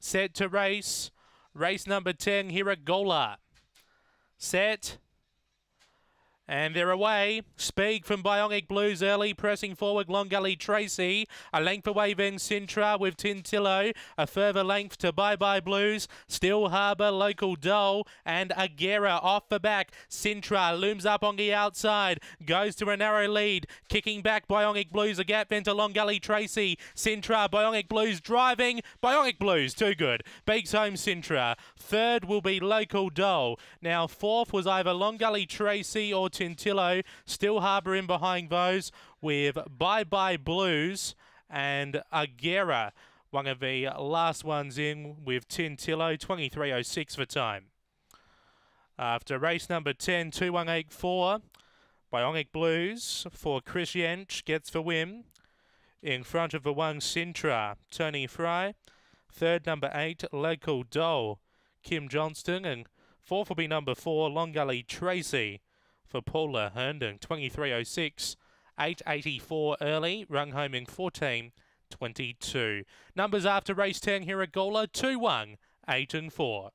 Set to race. Race number 10 here at Gawler. Set. And they're away. Speed from Bionic Blues early, pressing forward Long Gully Tracy. A length away then Sintra with Tintillo. A further length to Bye Bye Blues. Still Harbour, Local Dole, and Agera off the back. Sintra looms up on the outside. Goes to a narrow lead. Kicking back Bionic Blues. A gap into Long Gully Tracy. Sintra, Bionic Blues driving. Bionic Blues, too good. Beaks home Sintra. Third will be Local Dole. Now fourth was either Long Gully Tracy or Tintillo still harbouring behind those with Bye Bye Blues and Agera. One of the last ones in with Tintillo, 23.06 for time. After race number 10, 2184, Bionic Blues for Chris Yench gets the win. In front of the one, Sintra, Tony Fry. Third, number 8, Local Doll, Kim Johnston. And fourth will be number 4, Long Gully Tracy for Paula Herndon. 23.06, 8.84 early, rung home in 14.22. Numbers after race 10 here at Gawler, 2 1, 8 and 4.